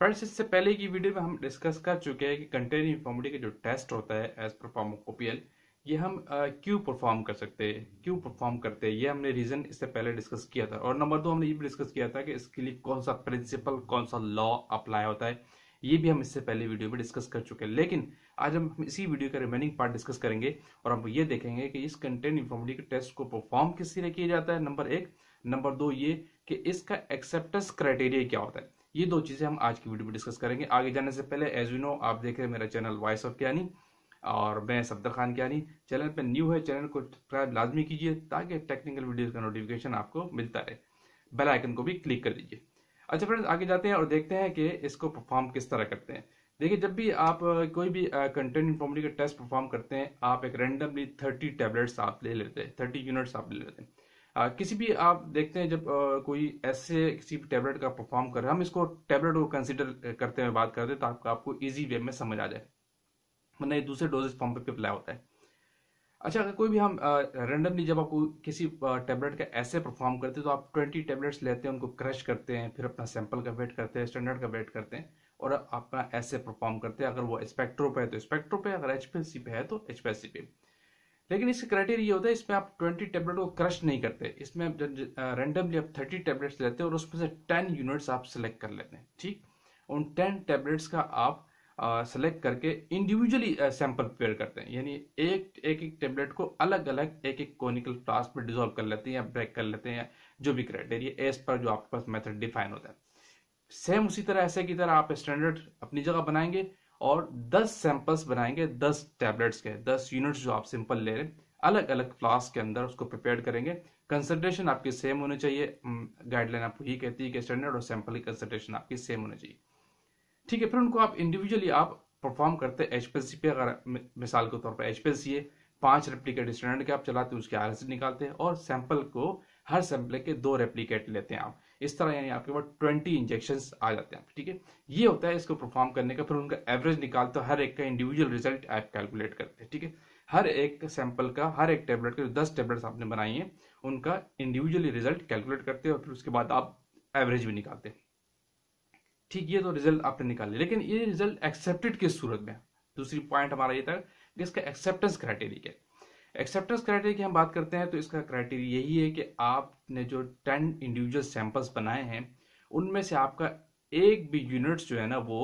Friends इससे पहले की वीडियो में हम डिस्कस कर चुके हैं कि कंटेंट यूनिफॉर्मिटी का जो टेस्ट होता है एज पर फार्माकोपियल ये हम क्यों परफॉर्म कर सकते हैं? क्यों परफॉर्म करते हैं? ये हमने रीजन इससे पहले डिस्कस किया था। और नंबर दो हमने ये भी डिस्कस किया था कि इसके लिए कौन सा प्रिंसिपल कौन सा लॉ अप्लाई होता है। ये भी हम इससे पहले वीडियो में डिस्कस कर चुके हैं। लेकिन आज हम इसी वीडियो का रिमेनिंग पार्ट डिस्कस करेंगे और हम ये देखेंगे कि इस कंटेंट इन्फॉर्मिटी के टेस्ट को परफॉर्म किस तरह किया जाता है। नंबर एक। नंबर दो ये कि इसका एक्सेप्टेंस क्राइटेरिया क्या होता है। ये दो चीज़ें हम आज की वीडियो में डिस्कस करेंगे। आगे जाने से पहले एज यू नो आप देख रहे हैं मेरा चैनल वॉइस ऑफ़ क्यानी और मैं सफदर खान क्यानी चैनल पर न्यू है, चैनल को सब्सक्राइब लाजमी कीजिए ताकि टेक्निकल वीडियोस का नोटिफिकेशन आपको मिलता रहे। बेल आइकन को भी क्लिक कर दीजिए। अच्छा फ्रेंड्स आगे जाते हैं और देखते हैं कि इसको परफॉर्म किस तरह करते हैं। देखिए, जब भी आप कोई भी कंटेंट इन्फॉर्मिटी का टेस्ट परफॉर्म करते हैं, आप एक रेंडमली थर्टी टैबलेट्स आप ले लेते हैं थर्टी यूनिट्स आप ले लेते हैं। किसी भी आप देखते हैं जब आ, कोई ऐसे किसी भी टेबलेट का परफॉर्म कर रहे हैं हम इसको टेबलेट को कंसिडर करते हुए बात करते हैं तो आपको इजी वे में समझ आ जाए। मतलब दूसरे डोजेज फॉर्म पे अप्लाई होता है। अच्छा अगर कोई भी हम रेंडमली जब आपको किसी टेबलेट का ऐसे परफॉर्म करते हैं तो आप ट्वेंटी टेबलेट्स लेते हैं उनको क्रश करते हैं फिर अपना सैंपल का वेट करते हैं स्टैंडर्ड का वेट करते हैं और अपना ऐसे परफॉर्म करते हैं। अगर वो स्पेक्ट्रो पे है तो स्पेक्ट्रो पे अगर एच पे है तो एच पे। लेकिन इसका क्राइटेरिया ये होता है, इसमें आप 20 टेबलेट को क्रश नहीं करते। इसमें आप रेंडमली आप 30 टेबलेट्स लेते हैं और उसमें से 10 यूनिट्स आप सेलेक्ट कर लेते हैं, ठीक? उन 10 टेबलेट्स का आप सेलेक्ट करके इंडिविजुअली सैंपल प्रिपेयर करते हैं। यानी एक एक एक टेबलेट को अलग अलग एक एक कोनिकल फ्लास्क में डिजोल्व कर लेते हैं या ब्रेक कर लेते हैं जो भी क्राइटेरिया एज पर जो आपके पास मेथड डिफाइन होता है। सेम उसी तरह, ऐसे की तरह आप स्टैंडर्ड अपनी जगह बनाएँगे और 10 सैंपल्स बनाएँगे 10 टैबलेट्स के 10 यूनिट्स जो आप सिंपल ले रहे हैं अलग अलग फ्लास्क के अंदर उसको प्रिपेयर करेंगे। कंसंट्रेशन आपकी सेम होनी चाहिए गाइडलाइन आपको ही कहती है कि स्टैंडर्ड और सैंपल की कंसंट्रेशन आपकी सेम होनी चाहिए। ठीक है, फिर उनको आप इंडिविजुअली आप परफॉर्म करते हैं एचपीएलसी पे अगर मिसाल के तौर पर एचपीएलसी है, पाँच रेप्लीकेट स्टैंडर्ड के आप चलाते हैं, उसके आर निकालते हैं और सैंपल को हर सैंपल के दो रेप्लीकेट लेते हैं आप। इस तरह यानी आपके पास ट्वेंटी इंजेक्शन आ जाते हैं। ठीक है? ये होता है इसको परफॉर्म करने का, फिर उनका एवरेज निकालते हर एक का इंडिविजुअल रिज़ल्ट आप कैलकुलेट करते हैं। ठीक है? हर एक सैंपल का, हर एक टेबलेट के, जो दस टेबलेट्स आपने बनाई है, उनका इंडिविजुअली रिज़ल्ट कैलकुलेट करते हैं, और फिर उसके बाद आप एवरेज भी निकालते हैं। ठीक, ये तो रिज़ल्ट आपने निकाल लिया। लेकिन ये रिज़ल्ट एक्सेप्टेड किस सूरत में दूसरी पॉइंट हमारा ये था कि इसका एक्सेप्टेंस क्राइटेरिया क्या एक्सेप्टेंस क्राइटेरिया की हम बात करते हैं तो इसका क्राइटेरिया यही है कि आपने जो टेन इंडिविजुअल सैंपल्स बनाए हैं, उनमें से आपका एक भी यूनिट्स जो है ना वो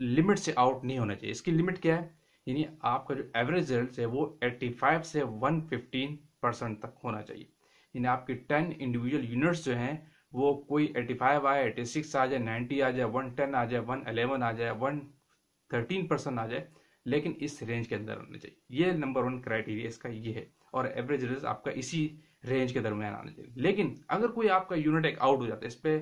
लिमिट से आउट नहीं होना चाहिए। इसकी लिमिट क्या है? यानी आपका जो एवरेज रिज़ल्ट है वो 85 से 115 परसेंट तक होना चाहिए। यानी आपके 10 इंडिविजुअल यूनिट्स जो हैं, वो कोई 85 आए 86 आ जाए 90 आ जाए 110 आ जाए 111 आ जाए 113 परसेंट आ जाए लेकिन इस रेंज के अंदर होना चाहिए। ये नंबर वन क्राइटेरिया इसका ये है और एवरेज रिज़ल्ट आपका इसी रेंज के दरमियान आना चाहिए। लेकिन अगर कोई आपका यूनिट एक आउट हो जाता है, इस पर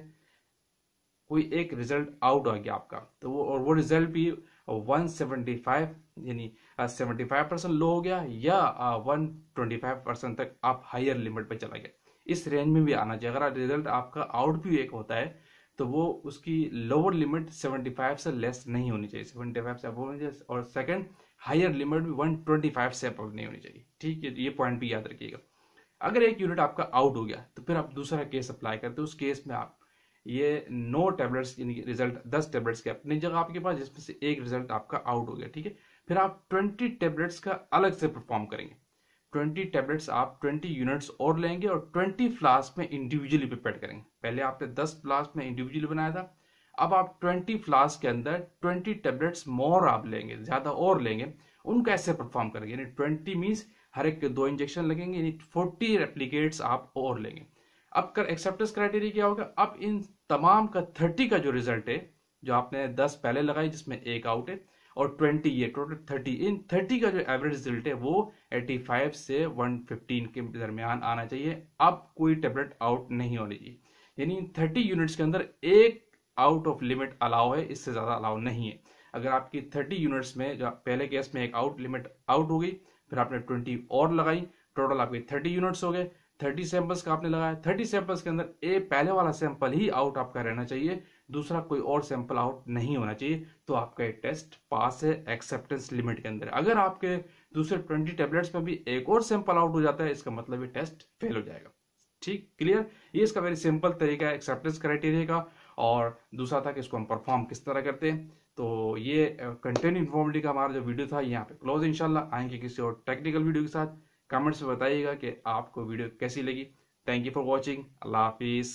कोई एक रिज़ल्ट आउट हो गया आपका तो वो और वो रिज़ल्ट भी 175 यानी 75 परसेंट लो हो गया या 125 परसेंट तक आप हायर लिमिट पे चला गया। इस रेंज में भी आना चाहिए। अगर रिज़ल्ट आपका आउट भी एक होता है तो वो उसकी लोअर लिमिट 75 से लेस नहीं होनी चाहिए। 75 से अबव होनी चाहिए और सेकंड हायर लिमिट भी 125 से अबव नहीं होनी चाहिए। ठीक है, ये पॉइंट भी याद रखिएगा। अगर एक यूनिट आपका आउट हो गया तो फिर आप दूसरा केस अप्लाई करते हो। उस केस में आप, ये नो टेबलेट्स रिज़ल्ट दस टेबलेट्स के अपनी जगह आपके पास, जिसमें से एक रिज़ल्ट आपका आउट हो गया। ठीक है, फिर आप ट्वेंटी टेबलेट्स का अलग से परफॉर्म करेंगे। ट्वेंटी टेबलेट्स आप ट्वेंटी यूनिट्स और लेंगे और ट्वेंटी फ्लास्क में इंडिविजुअली प्रिपेयर करेंगे। पहले आपने दस फ्लास्क में इंडिविजुअली बनाया था, अब आप ट्वेंटी फ्लास्क के अंदर ट्वेंटी टेबलेट्स मोर आप लेंगे, ज़्यादा और लेंगे, उनको ऐसे परफॉर्म करेंगे? यानी ट्वेंटी मीन्स हर एक दो इंजेक्शन लगेंगे, यानी फोर्टी रेप्लीकेट्स आप और लेंगे। अब कर एक्सेप्टेंस क्राइटेरिया क्या होगा? अब इन तमाम का थर्टी का जो रिज़ल्ट है, जो आपने दस पहले लगाई, जिसमें एक आउट है और 20 ये, टोटल 30 इन 30 का जो एवरेज रिज़ल्ट है, वो 85 से 115 के दरमियान आना चाहिए। अब कोई टेबलेट आउट नहीं होनी चाहिए। यानी 30 यूनिट्स के अंदर एक आउट ऑफ़ लिमिट अलाउ है, इससे ज़्यादा अलाउ नहीं है। अगर आपकी 30 यूनिट्स में जो पहले केस में एक आउट लिमिट आउट हो गई, फिर आपने 20 और लगाई टोटल आपके 30 यूनिट्स हो गए थर्टी सैंपल्स का आपने लगाया, थर्टी सैंपल्स के अंदर ए, पहले वाला सैंपल ही आउट आपका रहना चाहिए, दूसरा कोई और सैंपल आउट नहीं होना चाहिए तो आपका ये टेस्ट पास है एक्सेप्टेंस लिमिट के अंदर। अगर आपके दूसरे ट्वेंटी टेबलेट्स में भी एक और सैंपल आउट हो जाता है, इसका मतलब ये टेस्ट फेल हो जाएगा। ठीक, क्लियर? ये इसका वेरी सिंपल तरीका है एक्सेप्टेंस क्राइटेरिया का, और दूसरा था कि इसको हम परफॉर्म किस तरह करते हैं। तो ये uh, कंटेंट इन्फॉर्मेटिव का हमारा जो वीडियो था, यहाँ पे क्लोज इंशाल्लाह। आएँगे किसी और टेक्निकल वीडियो के साथ। कमेंट्स में बताइएगा कि आपको वीडियो कैसी लगी। Thank you for watching Allah हाफिज़।